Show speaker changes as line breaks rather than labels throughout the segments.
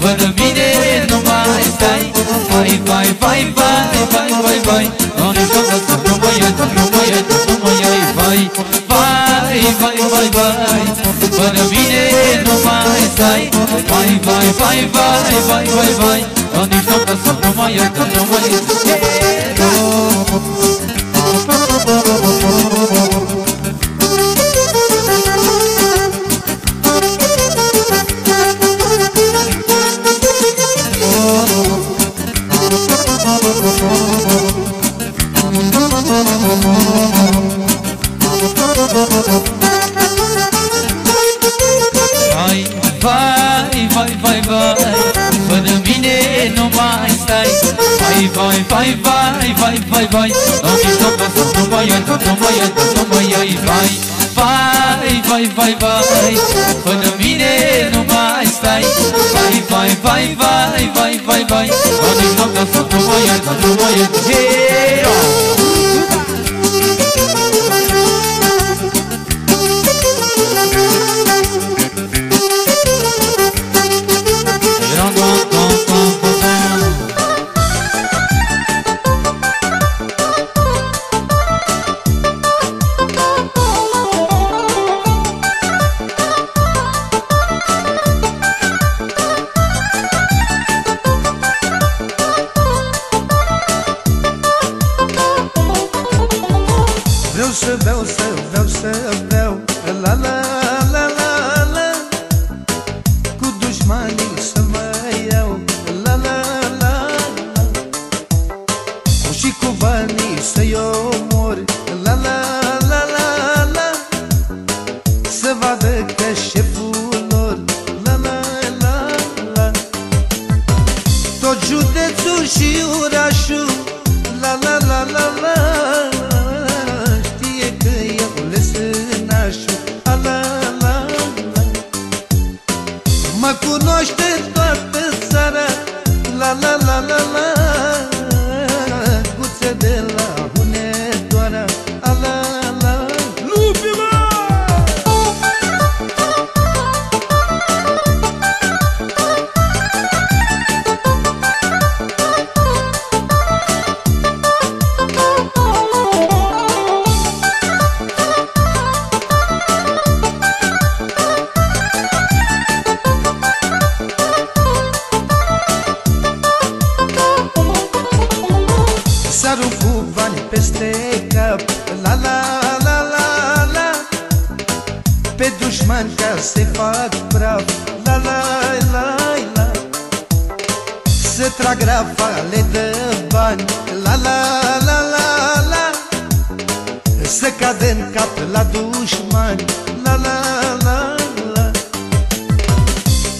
Fără e não vai sair, Vai, vai, vai, vai, vai, vai, vai Onde tu mă tu, tu mă iei, tu mă iei, tu mă iei Vai, vai, vai, vai, vai Fără mine nu vai stai Vai, vai, vai, vai, vai, vai, vai
Onde tu mă tu, tu mă iei, tu mă iei باي أنا شاب فكر باي فكر باي Să trag rafale de bani. La la la la la. Să cad în cap la dușmani. La la la la.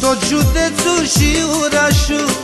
Tot județul și orașul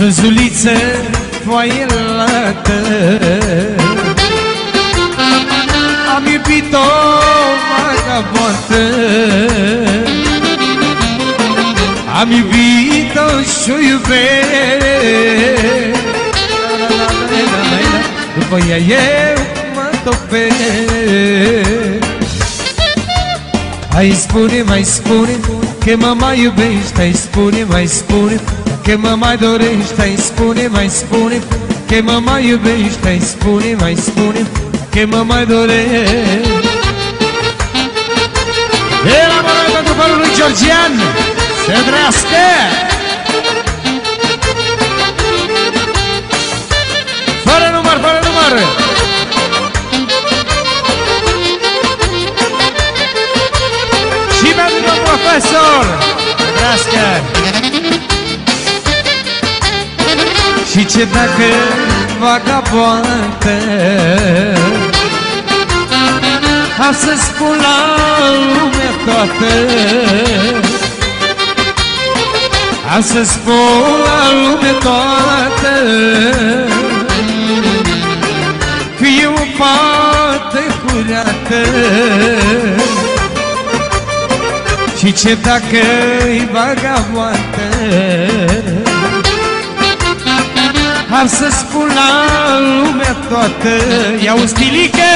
Răzuliță, foaie lată Am iubit-o vagabondă Am iubit-o și-o iubesc. După ea eu mă topesc. Hai spune, mai spune Că mă mai iubești Hai spune, mai spune Că mă mai dorești Hai spune, mai spune. Că mă mai iubești Hai spune, mai spune. Că mă mai dorești. De la mână pentru părul lui Georgian. Să trăiască Fără număr, fără număr. Și pentru domnul profesor Trăiască Și ce dacă vagabondă Am să spun la lumea toată. Am să spun la lumea toată. Că e o fată curată Și ce dacă-i vagabondă Am să spun la lumea toată Ia o stilică.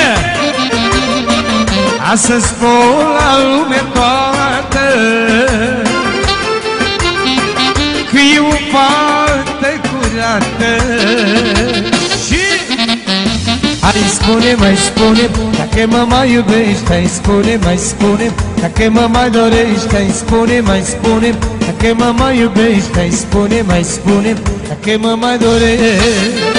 Am să spun la lumea toată. Fiu fată curată. Și Hai spune, mai spune, dacă mă mai iubești Hai spune, mai spune, dacă mă mai dorești Hai spune, mai spune, dacă mă mai iubești Hai spune, mai spune, dacă mă mai dorești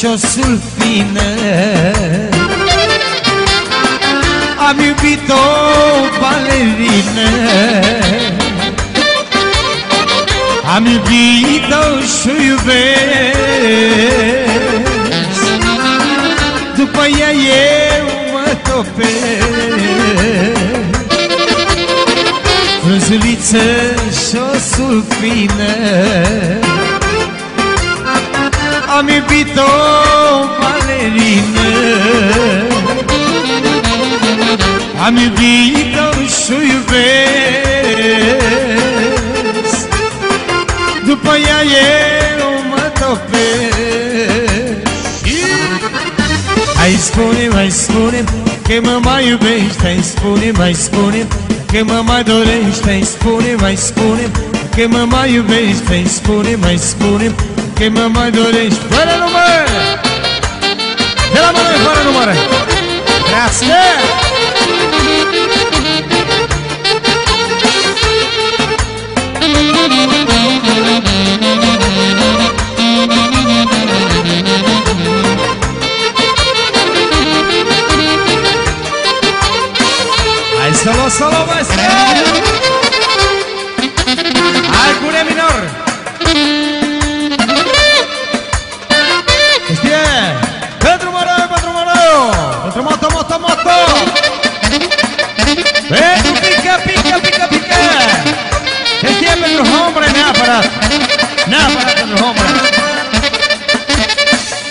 și o sulfină. Am iubit o balerină. Am iubit-o și o iubesc. După ea eu mă topesc. Frunzuliță și o sulfină. Am iubit Am iubit-o și o iubesc După ea eu mă topesc Hai spune, mai spune Că mă mai iubești Hai spune, mai spune Că mă mai dorești Hai spune, mai spune Că mă mai iubești Hai spune, mai spune Că mă mai dorești Fără număr De la mână, fără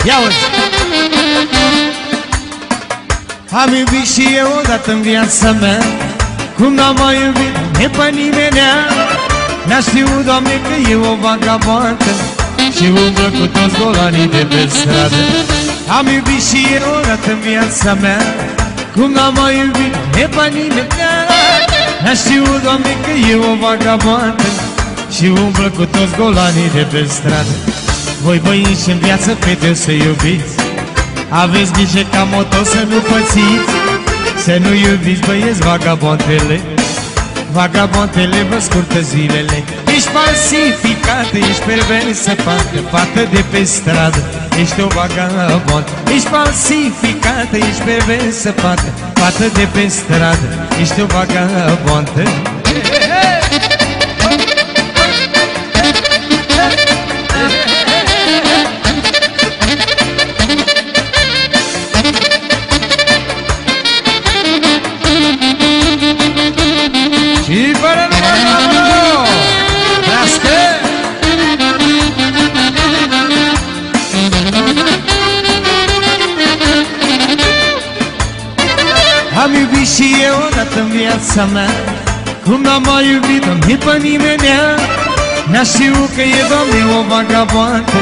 Ia uzi! Am iubit și eu odată în viața mea. Cum n-am mai iubit ne pe nimenea N-a știut, Doamne, că e o vagabondă. Și umblă cu toți golanii de pe stradă. Am iubit și eu odată în viața mea. Cum n-am mai iubit ne pe nimenea N-a știut, Doamne, că e o vagabondă. Și umblă cu toți golanii de pe stradă Voi băieți în viață, fete, să iubiți. Aveți grijă ca moto să nu pățiți. Să nu iubiți băieți vagabondele. Vagabondele vă scurtă zilele. Ești falsificată, ești perversă Fată, fată de pe stradă. Ești o vagabond. Ești falsificată, ești perversă Fată, fată de pe stradă. Ești o vagabondă viața mea. Cum n-am mai iubit nici pe nimenea N-a știut că e doamne o vagabondă.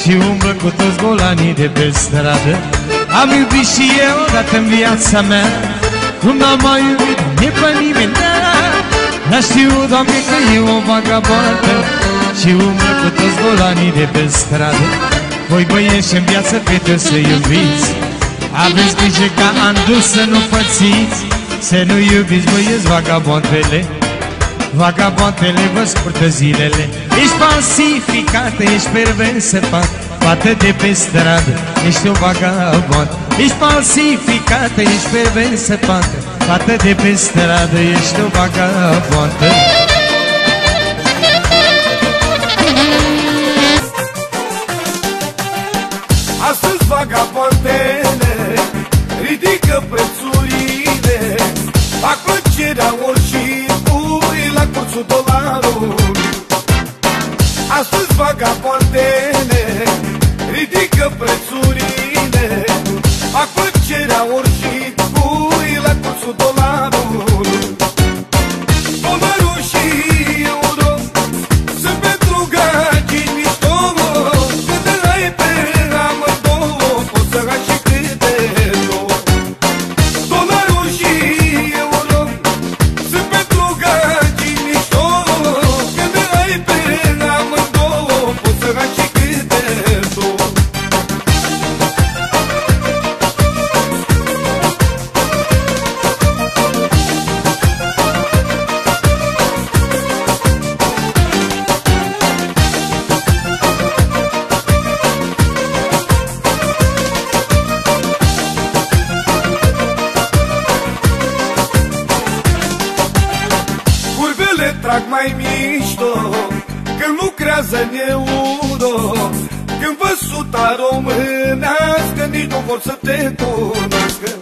Și umblă cu toți golanii de pe stradă. Am iubit și eu odată în viața mea. Cum n-am mai iubit nici pe nimenea N-a știut, Doamne, că e o vagabondă. Și umblă cu toți golanii de pe stradă. Voi băieți în viață fete să iubiți. Aveți grijă ca andus să nu pățiți Să nu iubiți băieți vagabondele. Vagabondele vă scurtă zilele. Ești falsificată, ești perversă, fată Fată de pe stradă, ești o vagabond. Ești falsificată, ești perversă, fată Fată de pe stradă, ești o vagabondă
erau și uri la cursul dolarului Astăzi vagabondene ridică prețurile. Acum ce erau vor să te cunoască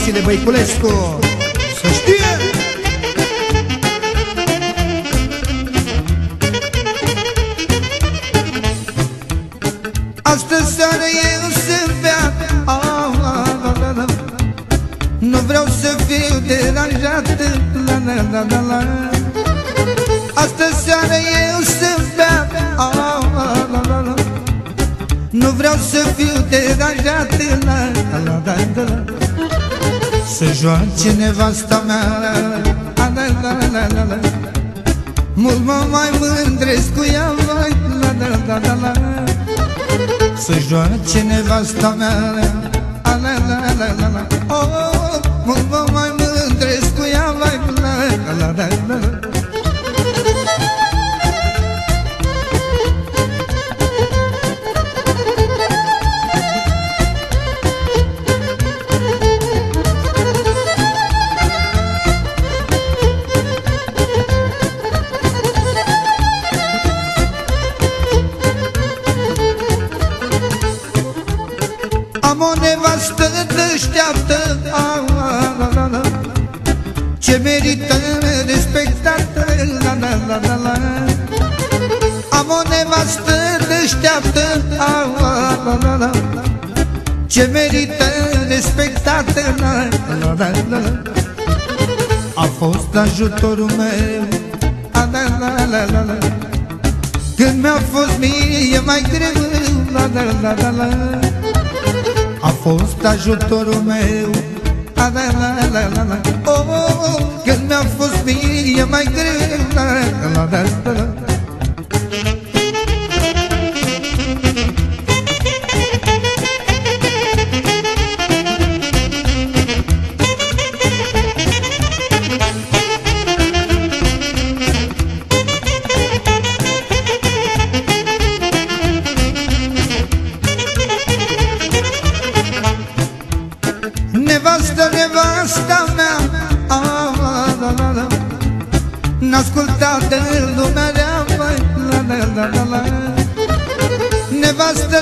Vasile Băiculescu. Să știe! Astăzi seară eu sunt bea Nu vreau să fiu deranjat. La, la, la, la, la. Astăzi seară eu sunt bea Nu vreau să fiu deranjat. La, la, la, la, la. Să joace nevasta mea la, la, la, la, la, la. Mult mă mai mândresc cu ea vai, la, la, la, la, la. Să joace nevasta mea la, la, la, la, la, la. Oh, mult mă mai deșteaptă a, a, la, la, la, Ce merită respectată la, la, la, la, la. Am o nevastă deșteaptă a, a, la, la, la, Ce merită respectată la, la, la, la, la. A fost ajutorul meu a, la, la, la, la, la. Când mi-a fost mie mai greu la, la, la, la, la. A fost ajutorul meu. A, la, la, la, la,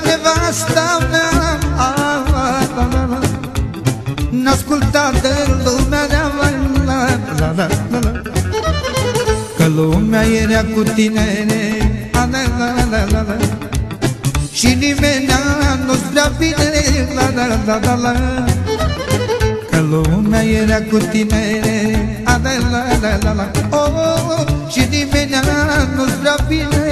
nevasta mea a, a, la, la, la. N-ascultat de lumea rea vai, la, la, la, la, la. Că lumea era cu tine a, la, la, la, la, la. Și nimeni nu-ți vrea bine la, la, la, la, la. Că lumea era cu tine a, la, la, la, la, la. Oh, oh, oh, Și nimeni nu-ți vrea bine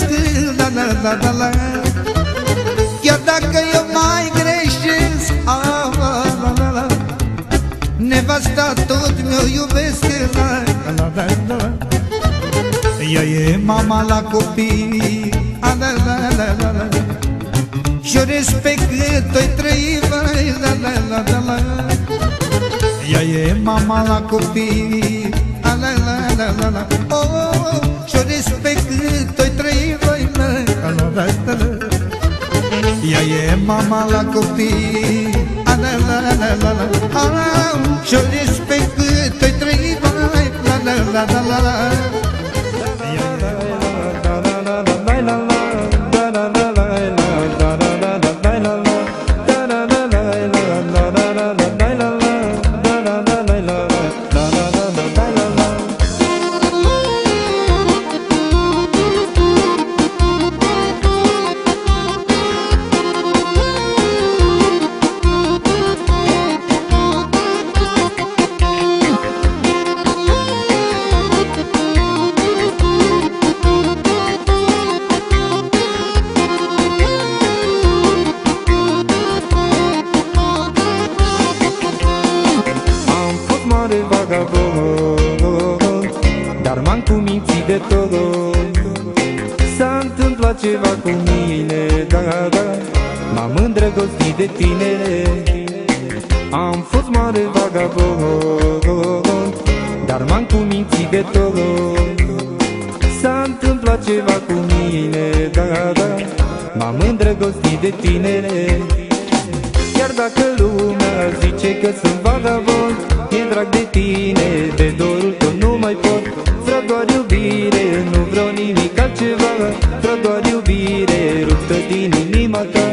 iubesc la, la, la, la, la. Chiar dacă eu mai greșesc a, la, la, la, la. Nevasta tot nu iubesc la, la, la, la, la. Ea e mama la copii a, la, la, la, la, la. Și-o respect cât o-i trăi vai, la, la, la, la, la. Ea e mama la copii a, la, la, la, la, la. Oh, oh, oh, la, la, la, la. Ea e mama la copii a, la, la, la, la, la. Ah, Și-o respect cât o-i trăi voi la, la, la, la, la, la.
Ceva cu mine, da, da. M-am îndrăgostit de tine Chiar dacă lumea zice că sunt vagabond E drag de tine, de dorul tău nu mai pot. Vreau doar iubire, nu vreau nimic altceva. Vreau doar iubire, ruptă din inima ta.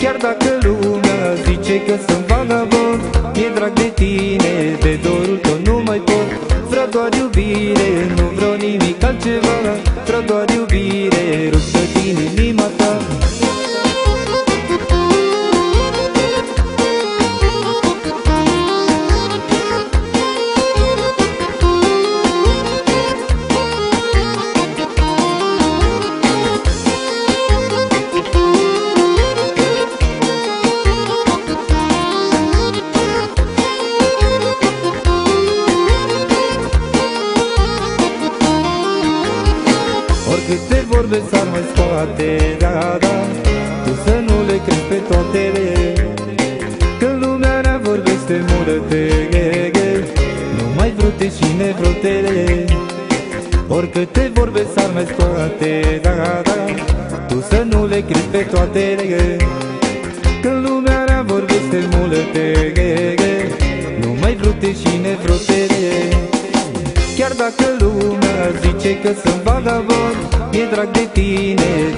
Chiar dacă lumea zice că sunt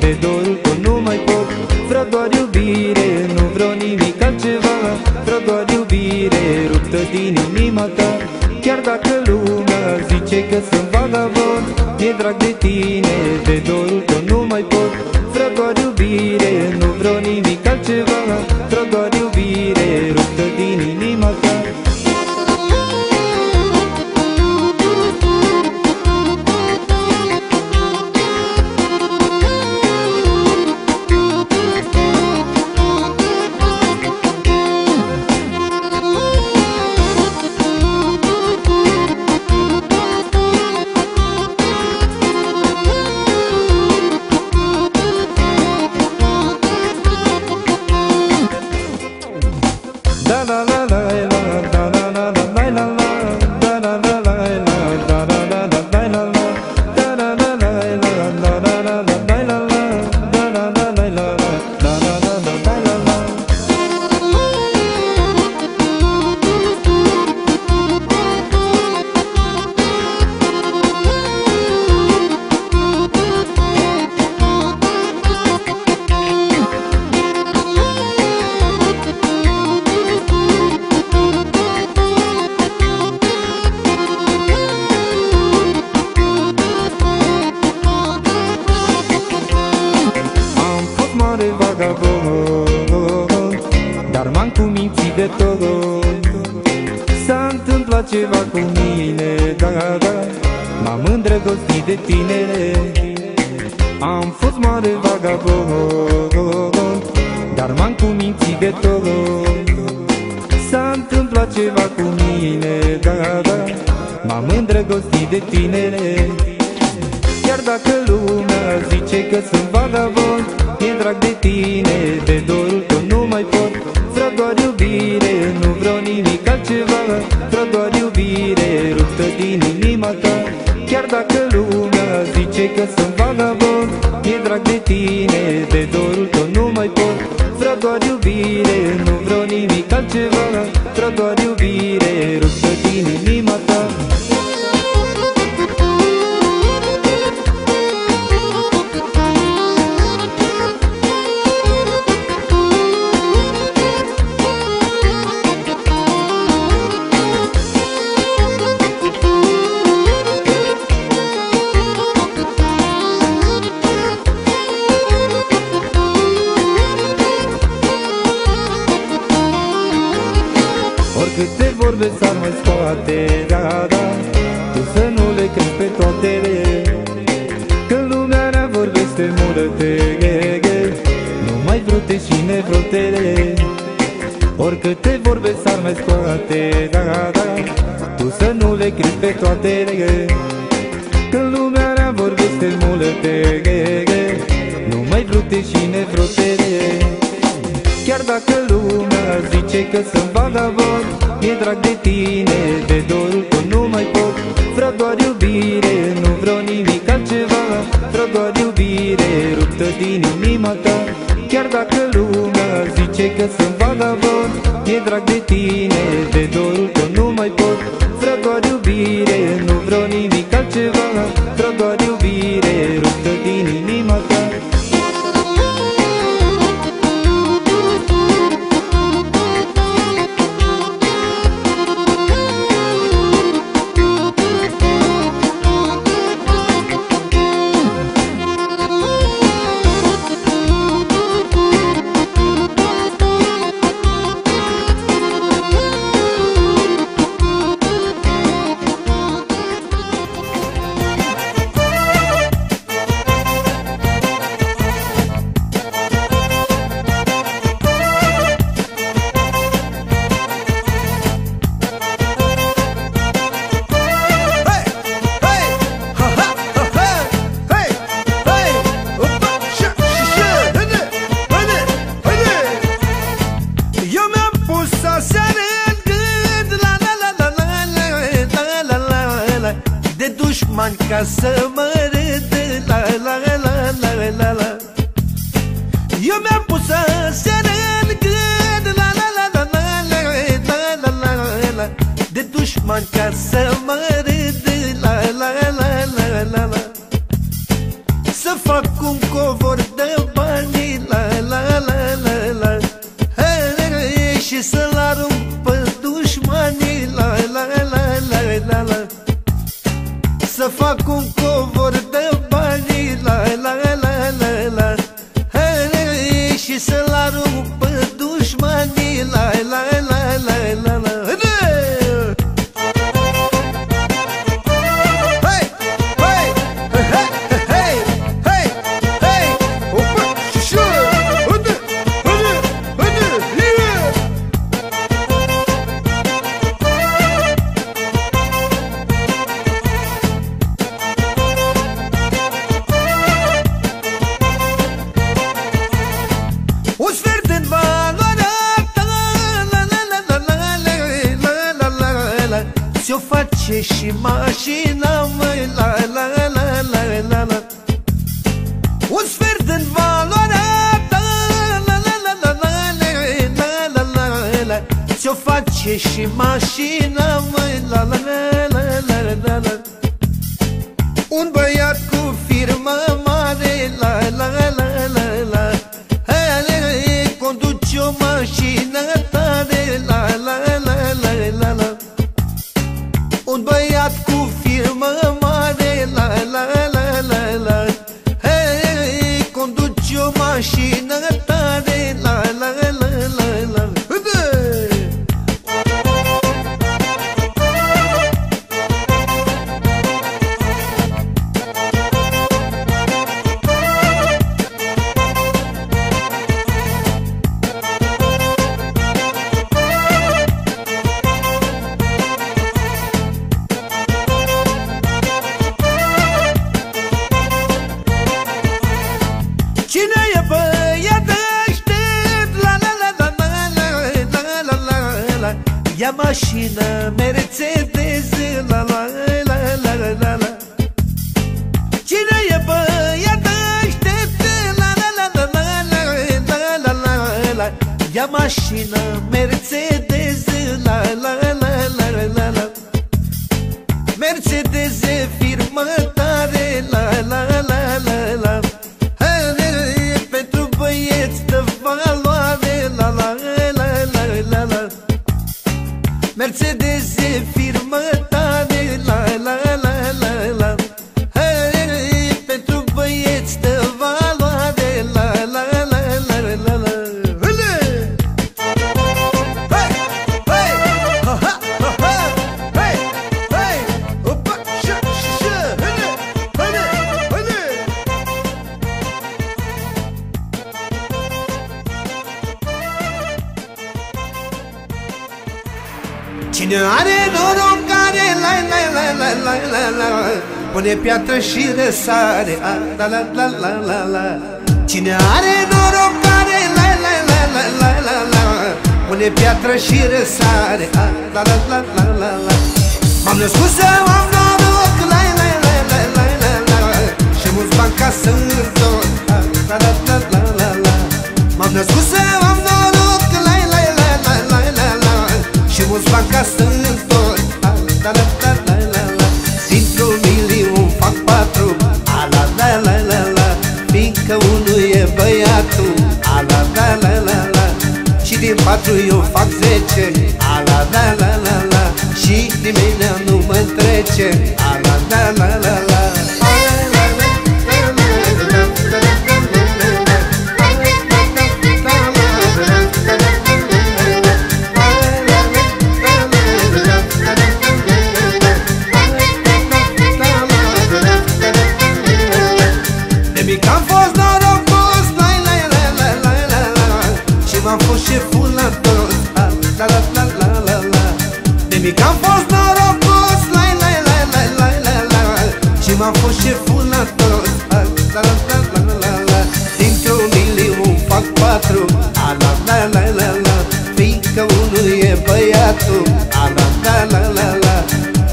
de dorul tău nu mai pot. Vreau doar iubire, nu vreau nimic altceva. Vreau doar iubire, ruptă din inima ta. Chiar dacă lumea zice că sunt vagabond E drag de tine, de dorul tău nu mai pot. Vreau doar iubire, nu vreau nimic altceva. Vreau doar iubire, ruptă din inima ta Dar m-am cumințit de tot. S-a întâmplat ceva cu mine, da, da. M-am îndrăgostit de tine. Am fost mare vagabond Dar m-am cumințit de tot. S-a întâmplat ceva cu mine, da, da. M-am îndrăgostit de tine. Chiar dacă lumea zice că sunt vagabond E drag de tine, de dorul tău. nu mai pot Vreau doar iubire, nu vreau nimic altceva. Vreau doar iubire, ruptă din inima ta. Chiar dacă lumea zice că sunt vagabond E drag de tine, de dorul tău nu mai pot. Vreau doar iubire, s-ar mai scoate da, da, da, Tu să nu le crezi pe toate Când lumea rea vorbește multe Nu mai vrute și nefrote Chiar dacă lumea zice că sunt vagabond Mi-e drag de tine, de dorul tău nu mai pot. Vreau doar iubire, nu vreau nimic altceva. Vreau doar iubire, ruptă din inima ta. Chiar dacă lumea zice că sunt vagabond mi-e drag de tine De dorul tău nu mai pot. Vreau doar iubire
dușmani ca să mă râdă la la la la la la Eu mi-am pus seară în gând la la la la la la la la la la la. De dușmani ca să mă râdă fac un Un băiat cu firmă Pune piatră și răsare la, la, la, la, la, la. Cine are noroc are, la, la, la, la, la, la, la. Pune piatră și răsare la, la, la, la, la, la. M-am născut să am noroc la, la, la, la, la, la, la. Și mulți bani ca să la, la, la, la, la, la. M-am născut să am noroc la, la, la, la, la, la, la. Și mulți bani ca să întorc a, la, la, la. Și din patru eu fac zece a, La la la la la Și nimeni nu mă trece. A, La la la la Și m-am fost șeful la toți la la la la la la la De mic am fost norocos la la la la la la la Și m-am fost șeful la toți la la la la la la la Dintr-un milion fac patru a la la la la la Fiindcă unul e băiatul a la la la la la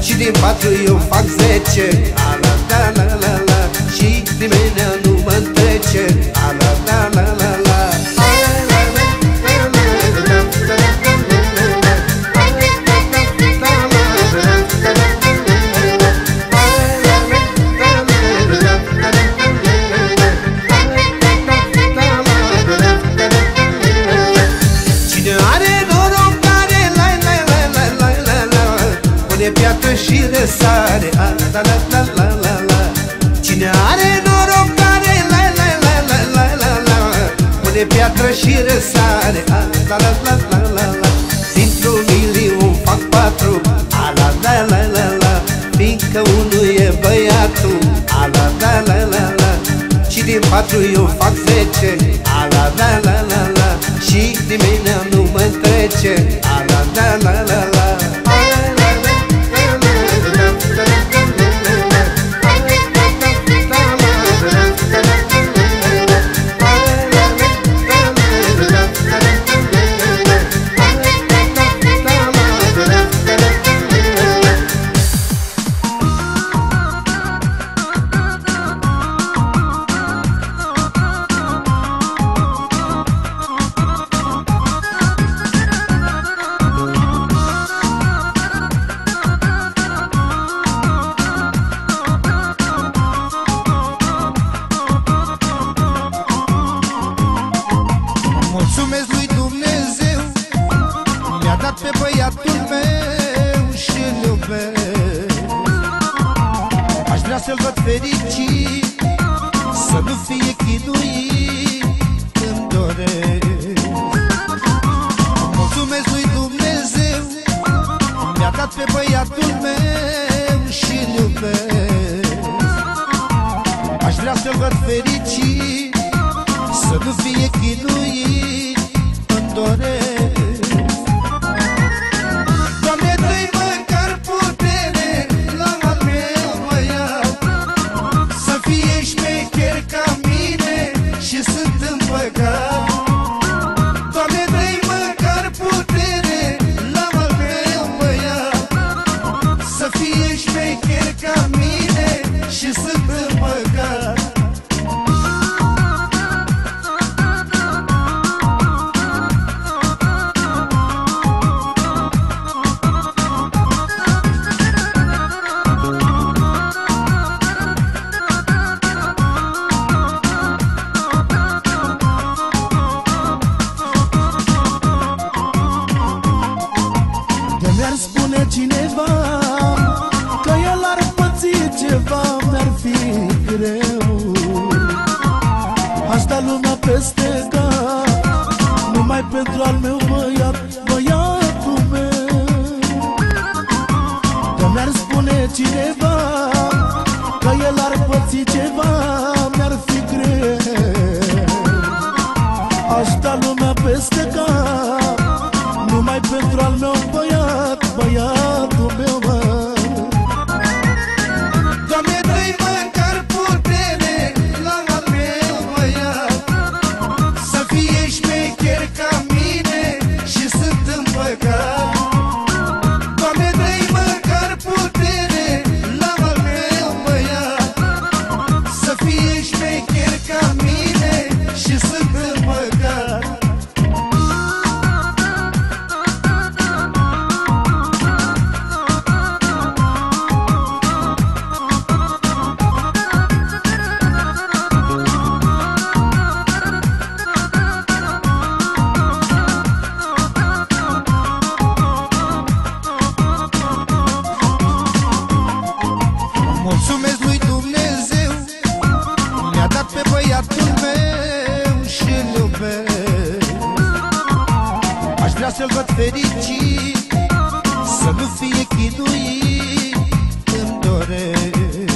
Și din patru eu fac zece a la la la la la patru eu fac zece a, la la la la la. Și nimeni nu mă trece. A, la la la la Mulțumesc lui Dumnezeu Mi-a dat pe băiatul meu
și-l iubesc. Aș vrea să-l văd fericit Să nu fie chinuit Îmi doresc.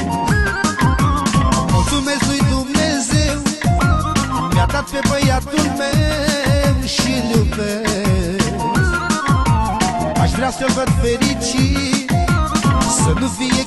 Mulțumesc lui Dumnezeu Mi-a dat pe băiatul meu și-l iubesc. Aș vrea să-l văd fericit Să nu fie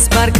Спарк.